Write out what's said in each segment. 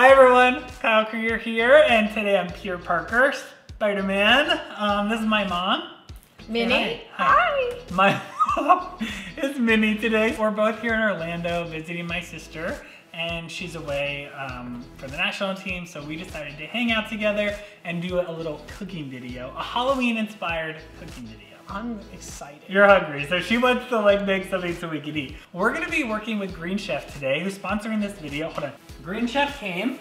Hi everyone, Kyle Krieger here, and today I'm Peter Parker, Spider-Man. Um, this is my mom. Minnie. Hi. Hi. My mom is Minnie today. We're both here in Orlando visiting my sister, and she's away um, for the national team, so we decided to hang out together and do a little cooking video, a Halloween-inspired cooking video. I'm excited. You're hungry, so she wants to like make something so we can eat. We're gonna be working with Green Chef today, who's sponsoring this video. Hold on. Green Chef came.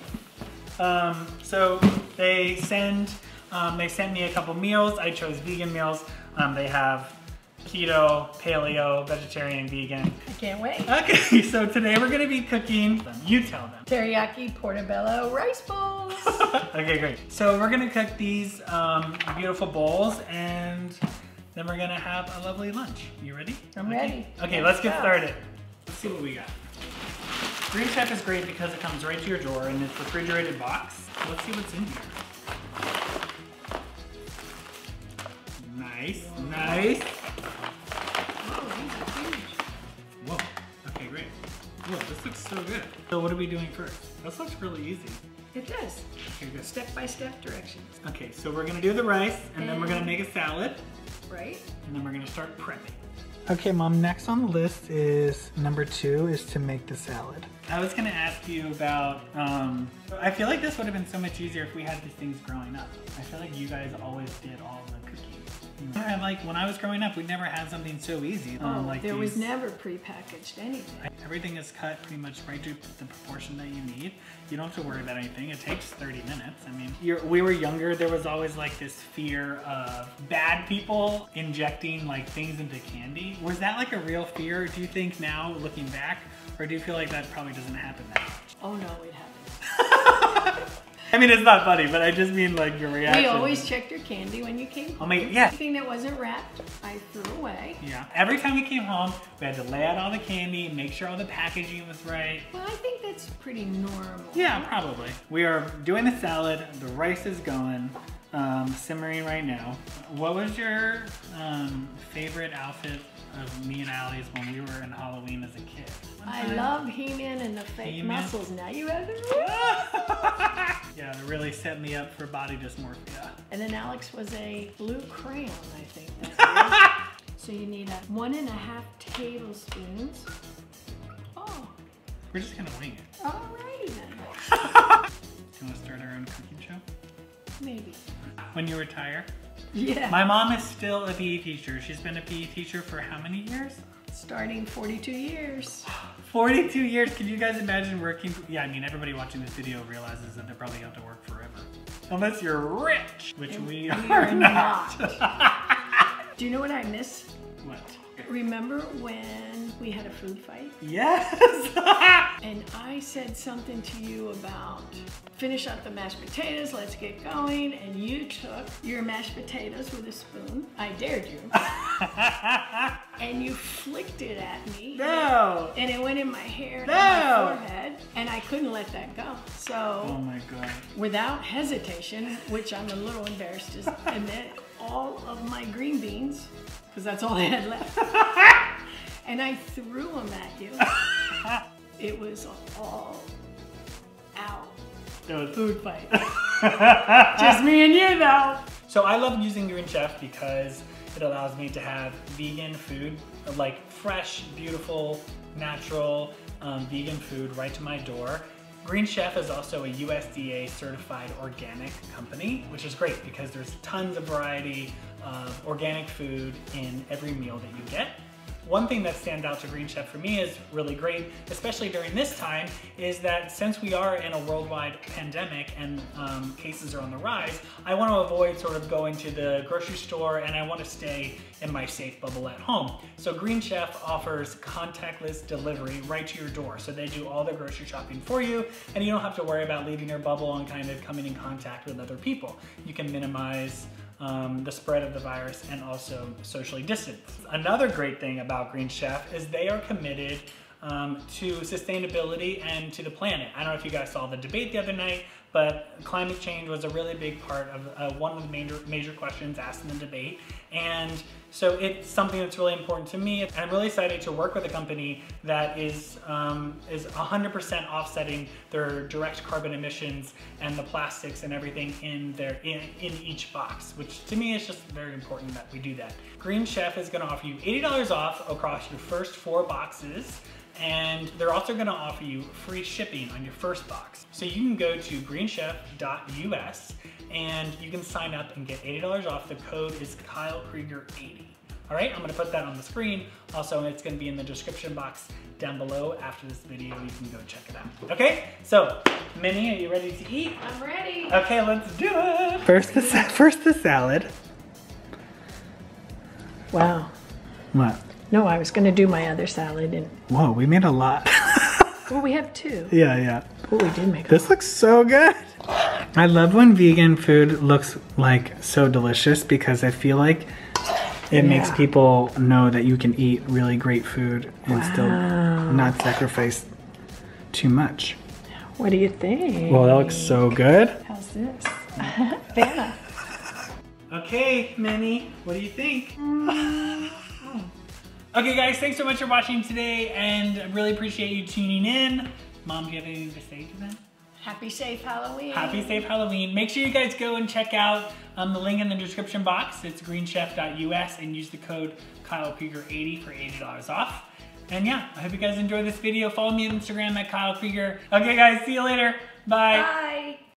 Um, so they send, um, they sent me a couple meals. I chose vegan meals. Um, they have keto, paleo, vegetarian, vegan. I can't wait. Okay, so today we're gonna be cooking, you tell them. Teriyaki portobello rice bowls. okay, great. So we're gonna cook these um, beautiful bowls and then we're gonna have a lovely lunch. You ready? I'm okay. ready. Okay, let's, let's get started. Let's see what we got. Green Chef is great because it comes right to your door in this refrigerated box. Let's see what's in here. Nice, nice. Whoa, okay, great. Whoa, this looks so good. So what are we doing first? This looks really easy. It does. Okay, good. Step-by-step -step directions. Okay, so we're gonna do the rice, and, and then we're gonna make a salad. Right. And then we're gonna start prepping. Okay, Mom, next on the list is number two is to make the salad. I was gonna ask you about, um, I feel like this would have been so much easier if we had these things growing up. I feel like you guys always did all the cooking. And like when I was growing up, we never had something so easy. Um, oh, like there these. was never prepackaged anything. Everything is cut pretty much right to the proportion that you need. You don't have to worry about anything. It takes 30 minutes. I mean, we were younger, there was always like this fear of bad people injecting like things into candy. Was that like a real fear, do you think now, looking back? Or do you feel like that probably doesn't happen that much? Oh no, it happens. I mean, it's not funny, but I just mean like your reaction. We always checked your candy when you came home. I mean, yeah. Anything that wasn't wrapped, I threw away. Yeah. Every time we came home, we had to lay out all the candy, make sure all the packaging was right. Well, I think that's pretty normal. Yeah, probably. We are doing the salad. The rice is going, um, simmering right now. What was your um, favorite outfit of me and Allie's when we were in Halloween as a kid? I love He-Man and the fake muscles. Now you have the Yeah, it really set me up for body dysmorphia. And then Alex was a blue crayon, I think. so you need a one and a half tablespoons. Oh. We're just gonna wing it. Alrighty then. Do you want to start our own cooking show? Maybe. When you retire? Yeah. My mom is still a PE teacher. She's been a PE teacher for how many years? Starting 42 years. 42 years. Can you guys imagine working? Yeah, I mean, everybody watching this video realizes that they're probably have to work forever. Unless you're rich, which and we are, are not. not. Do you know what I miss? What? Remember when we had a food fight? Yes! and I said something to you about finish up the mashed potatoes, let's get going, and you took your mashed potatoes with a spoon. I dared you. and you flicked it at me. No! And it went in my hair and my forehead, and I couldn't let that go. So, oh my god. Without hesitation, which I'm a little embarrassed to admit, all of my green beans because that's all I had left. and I threw them at you. it was all out. It was food fight. Just me and you though. So I love using Green Chef because it allows me to have vegan food, like fresh, beautiful, natural, um, vegan food right to my door. Green Chef is also a USDA certified organic company, which is great because there's tons of variety of organic food in every meal that you get. One thing that stands out to Green Chef for me is really great, especially during this time, is that since we are in a worldwide pandemic and um, cases are on the rise, I want to avoid sort of going to the grocery store and I want to stay in my safe bubble at home. So Green Chef offers contactless delivery right to your door. So they do all the grocery shopping for you and you don't have to worry about leaving your bubble and kind of coming in contact with other people. You can minimize um, the spread of the virus and also socially distance. Another great thing about Green Chef is they are committed um, to sustainability and to the planet. I don't know if you guys saw the debate the other night, but climate change was a really big part of uh, one of the major, major questions asked in the debate. And so it's something that's really important to me. And I'm really excited to work with a company that is um, is 100% offsetting their direct carbon emissions and the plastics and everything in their in, in each box, which to me is just very important that we do that. Green Chef is gonna offer you $80 off across your first four boxes and they're also gonna offer you free shipping on your first box. So you can go to greenchef.us and you can sign up and get $80 off. The code is Kyle Krieger 80. All right, I'm gonna put that on the screen. Also, it's gonna be in the description box down below after this video. You can go check it out. Okay, so Minnie, are you ready to eat? I'm ready. Okay, let's do it. First the, first the salad. Wow. What? No, I was gonna do my other salad and Whoa, we made a lot. well we have two. yeah, yeah. Oh we did make This looks so good. I love when vegan food looks like so delicious because I feel like it makes people know that you can eat really great food and still not sacrifice too much. What do you think? Well, that looks so good. How's this? Vanna. Okay, Minnie, what do you think? Mm. okay, guys, thanks so much for watching today, and I really appreciate you tuning in. Mom, do you have anything to say to them? Happy safe Halloween. Happy safe Halloween. Make sure you guys go and check out um, the link in the description box. It's greenchef.us and use the code KyleKrieger80 for $80 off. And yeah, I hope you guys enjoyed this video. Follow me on Instagram at Kyle Krieger. Okay guys, see you later. Bye. Bye.